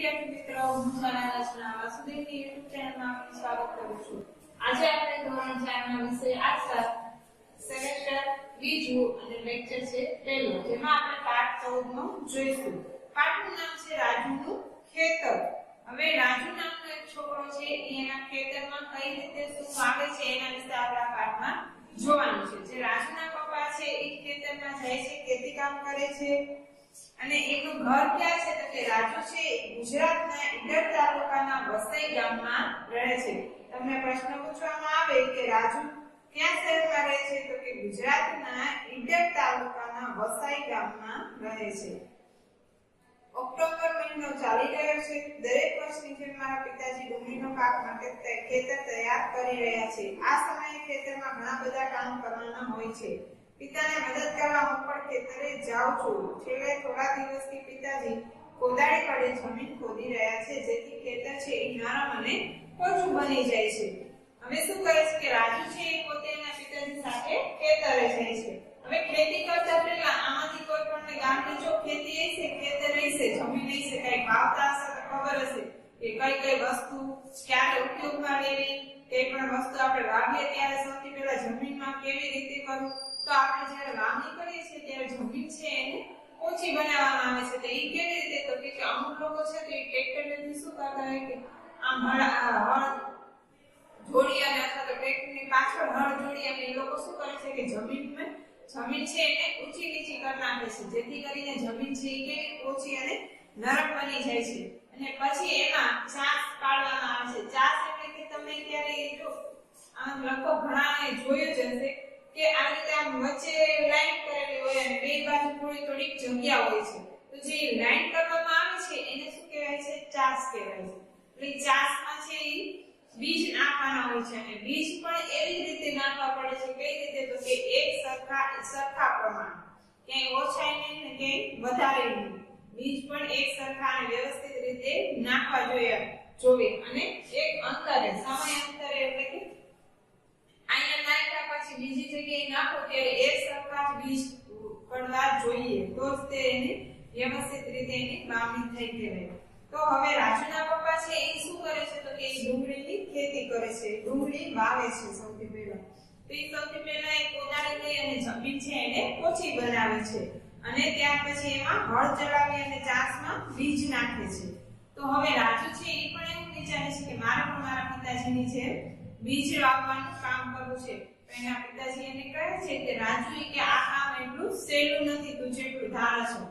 વિદ્યાર્થી મિત્રો, હું સના રચના વાસુદેવની યુટ્યુબ ચેનલમાં આપનું સ્વાગત કરું છું. આજે આપણે ધોરણ 4 ના વિષય આશા સેમેસ્ટર બીજું અને લેક્ચર છે પહેલો, જેમાં આપણે પાઠ 14 નો જોઈશું. પાઠનું નામ છે રાજુનું ખેતર. હવે રાજુ નામનો એક છોકરો છે એના ખેતરમાં કઈ રીતે શું વાવે છે એના વિશે આપણે આ પાઠમાં જોવાનું છે. જે રાજુના પપ્પા છે, એ ખેતરમાં જાય છે, ખેતી કામ કરે છે અને એનું ઘર ક્યાં છે? તો કે રાજુ છે, ગુજરાતના ઈડર તાલુકાના વસઈ ગામમાં રહે છે. તમને પ્રશ્ન પૂછવામાં આવે કે રાજુ ક્યાં શહેરમાં રહે છે? તો કે ગુજરાતના ઈડર તાલુકાના વસઈ ગામમાં રહે છે. ઓક્ટોબર મહિનો ચાલી રહ્યો છે. દરેક વર્ષની જેમ મારા પિતાજી ડુંગળીનો પાક માટે ખેતર તૈયાર કરી રહ્યા છે. આ સમયે ખેતરમાં ઘણા બધા કામ કરવાના હોય છે. પિતાને મદદ કરવા હું પણ ખેતરે જાઉં છું. છેલ્લે થોડા દિવસથી પિતાજી કોદાળી વડે જમીન ખોદી રહ્યા છે. જેથી ખેતર છે એ નરમ અને પોચું બની જાય છે. હવે શું કરે છે કે રાજુ છે એ પોતે એના પિતાજી સાથે ખેતરે જાય છે. હવે ખેતી કરતા પહેલા આમાંથી કોઈ પણ ગામની જો ખેતી હશે ખેતર હશે જમીન હશે કઈ વાવતા હશે તો ખબર હશે કે કઈ કઈ વસ્તુ ક્યારે ઉપયોગમાં લેવી, કઈ પણ વસ્તુ આપણે વાવીએ ત્યારે સૌથી પહેલા કેવી રીતે કરવું તો આપણે જ્યારે વાવણી કરીએ છીએ, ત્યારે જમીન છે એને ઓછી બનાવવામાં આવે છે. તો એ કેવી રીતે? તો કે અમુક લોકો છે તો એ ટ્રેક્ટરથી શું કરતા હોય કે આમ હળ જોડી અને અથવા તો ટ્રેક્ટરની પાછળ હળ જોડી અને એ લોકો શું કરે છે કે જમીનમાં જમીન છે એને ઊંચી નીચી કરી નાખે છે. જેથી કરીને જમીન છે એ કેવી ઓછી અને નરમ બની જાય છે. અને પછી એમાં ચાસ પાડવામાં આવે છે. ચાસ એટલે કે તમે ત્યારે જો આમ લગભગ ઘણાએ જોયું જ હશે કે આ રીતે આમ વચ્ચે લાઈન કરેલી હોય અને બે બાજુ થોડી થોડીક જગ્યા હોય છે. તો જે લાઈન કરવામાં આવે છે, એને શું કહેવાય છે? ચાસ કહેવાય છે. એટલે ચાસમાં છે એ બીજ નાખવાના હોય છે અને બીજ પણ એવી રીતે નાખવા પડે છે, કઈ રીતે? તો કે એક સરખા સરખા પ્રમાણ. ક્યાંય ઓછાય નહીં ક્યાંય વધારે નહીં. બીજ પણ એક સરખા અને વ્યવસ્થિત રીતે નાખવા જોઈએ, જોવે. અને એક અંતરે સમય અંતરે એટલે કે અહીંયા નાખ્યા પછી બીજી જગ્યાએ નાખો ત્યારે એક સરખા જ બીજ પડવા જોઈએ તો જ તે એની વ્યવસ્થિત રીતે એની વાવણી થઈ કહેવાય તો હવે રાજુના પપ્પા છે એ શું કરે છે તો કે એ ડુંગળીની ખેતી કરે છે. ડુંગળી વાવે છે સૌથી પહેલા. તો એ સૌથી પહેલા એ કોદાળી લઈ અને જમીન છે એને ઓછી બનાવે છે. અને ત્યાર પછી એમાં હળ ચલાવી અને ચાસમાં બીજ નાખે છે. તો હવે રાજુ છે એ પણ એવું વિચારે છે કે મારે પણ મારા પિતાજીની છે બીજ વાવવાનું કામ કરવું છે. તો એના પિતાજી એને કહે છે કે રાજુ કે આ કામ એટલું સહેલું નથી, તું જેટલું ધારા છો.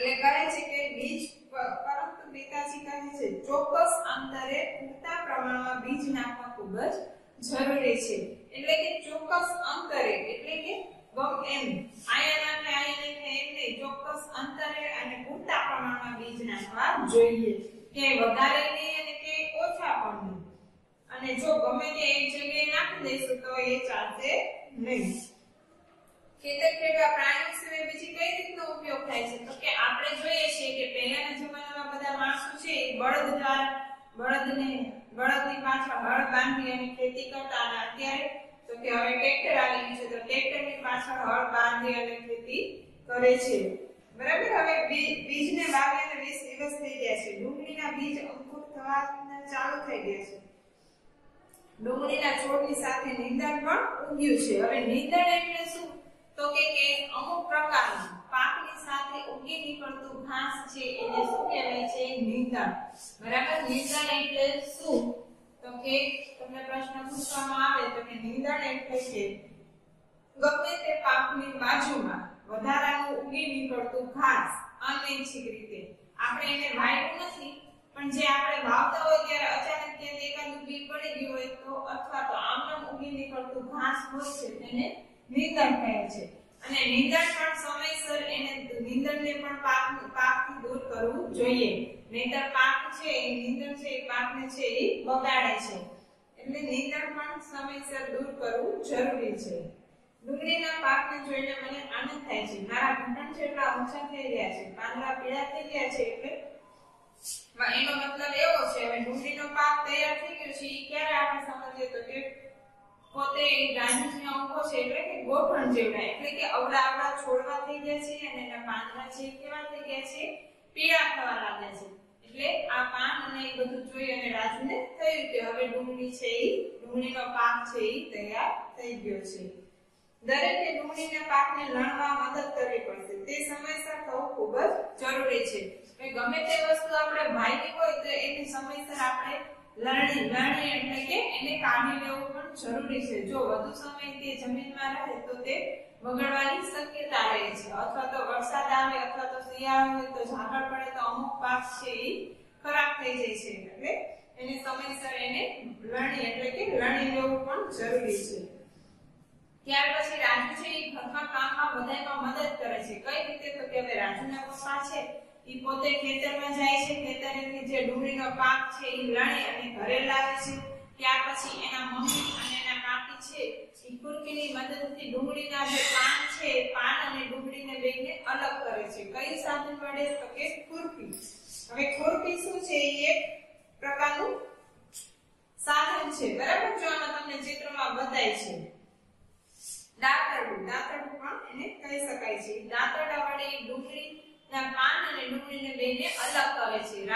એટલે કહે છે કે બીજ પરંતુ પિતાજી કહે છે, ચોક્કસ અંતરે પૂરતા પ્રમાણમાં બીજ નાખવા ખૂબ જ જરૂરી છે. એટલે કે ચોક્કસ અંતરે, એટલે કે ગમ એમ. આયન નાખે આયન એટલે એમ નહીં, ચોક્કસ અંતરે અને પૂરતા પ્રમાણમાં બીજ નાખવા જોઈએ. કે વધારે નહીં અને કે ઓછા પણ નહીં. અને જો ગમે તે એક જગ્યાએ નાખી દઈશું તો એ ચાલશે નહીં. ખેતર ખેડવા પ્રાણીઓ સિવાય બીજી કઈ રીતનો ઉપયોગ થાય છે? તો કે આપણે જોઈએ છીએ કે પહેલાના જમાનામાં બધા માણસો છે બળદ દ્વારા બળદને, બળદની પાછળ હળ બાંધી અને ખેતી કરતા અને અત્યારે તો કે હવે ટ્રેક્ટર આવી ગયું છે, તો ટ્રેક્ટરની પાછળ હળ બાંધી અને ખેતી કરે છે. બરાબર? હવે બીજને વાવી અને 20 દિવસ થઈ ગયા છે. ડુંગળીના બીજ અંકુર થવાના ચાલુ થઈ ગયા છે. ડુંગળીના છોડની સાથે નીંદણ પણ ઉગ્યું છે. હવે નીંદણ એટલે શું? તો કે કે અમુક પ્રકારનું પાકની સાથે ઉગી નીકળતું ઘાસ છે, એને શું કહેવાય છે? નીંદણ. બરાબર? નીંદણ એટલે શું? તો કે તમને પ્રશ્ન પૂછવામાં આવે તો કે નીંદણ એટલે કે ગમે તે પાકની બાજુમાં વધારાનું ઉગી નીકળતું ઘાસ અનૈચ્છિક રીતે. આપણે એને વાવ્યું નથી, પણ જે આપણે વાવતા હોય ત્યારે અચાનક ક્યાંક એકાદું બી પડી ગયું હોય તો અથવા તો આમનામ ઉગી નીકળતું ઘાસ હોય છે, તેને નીંદણ કહે છે. અને નીંદણ પણ સમયસર એને નીંદણને પણ પાક પાકથી દૂર કરવું જોઈએ. નહીંતર પાક છે, એ નીંદણ છે, એ પાકને છે, એ બગાડે છે. એટલે નીંદણ પણ સમયસર દૂર કરવું જરૂરી છે. ડુંગળીના પાકને જોઈને મને આનંદ થાય છે. મારા ઘૂંટણ છે એટલા ઓછા થઈ ગયા છે, પાંદડા પીળા થઈ ગયા છે, એટલે એનો મતલબ એવો છે, હવે ડુંગળીનો પાક તૈયાર થઈ ગયો છે એ ક્યારે આપણે સમજીએ તો કે પોતે ગાંધીજીના અંગો છે, એટલે કે ગોઠણ જેવડા એટલે કે અવડા અવડા છોડવા થઈ ગયા છે અને એના પાંદડા છે, કેવા થઈ ગયા છે? પીળા થવા લાગ્યા છે. એટલે આ પાન અને એ બધું જોઈ અને રાજને થયું કે હવે ડુંગળી છે એ ડુંગળીનો પાક છે એ તૈયાર થઈ ગયો છે. દરેકે ડુંગળીના પાકને લણવા મદદ કરવી પડશે. તે સમયસર થવું ખૂબ જ જરૂરી છે. ગમે તે વસ્તુ આપણે ભાઈની હોય તો એની સમયસર આપણે લણણી લણણી એટલે કે એને કાઢી લેવું પણ જરૂરી છે. જો વધુ સમય તે જમીનમાં રહે તો તે વગડવાની શક્યતા રહે છે. અથવા તો વરસાદ આવે અથવા તો શિયાળો હોય તો ઝાકળ પડે તો અમુક પાક છે એ ખરાબ થઈ જાય છે. એટલે એને સમયસર એને લણી એટલે કે લણી લેવું પણ જરૂરી છે. ત્યાર પછી રાજુ છે એ ઘરમાં કામમાં બધામાં મદદ કરે છે. કઈ રીતે? તો કે હવે રાજુના પપ્પા છે. એ પોતે ખેતરમાં જાય છે ખેતરેથી જે ડુંગળીનો પાક છે ઈ લણે અને ઘરે લાવે છે. ત્યાર પછી એના મમ્મી અને એના કાકી છે, ઈ કુરકીની મદદથી ડુંગળીના જે પાન છે પાન અને ડુંગળીને લઈને અલગ કરે છે. કઈ સાધન વડે તો કે ખુરપી હવે ખુરપી શું છે? એ એક પ્રકારનું સાધન છે. બરાબર? જો આમાં તમને ચિત્રમાં બતાય છે. દાતરડું. દાતરડું પણ એને કહી શકાય છે. દાંતરડા બેને અલગ કરે છે.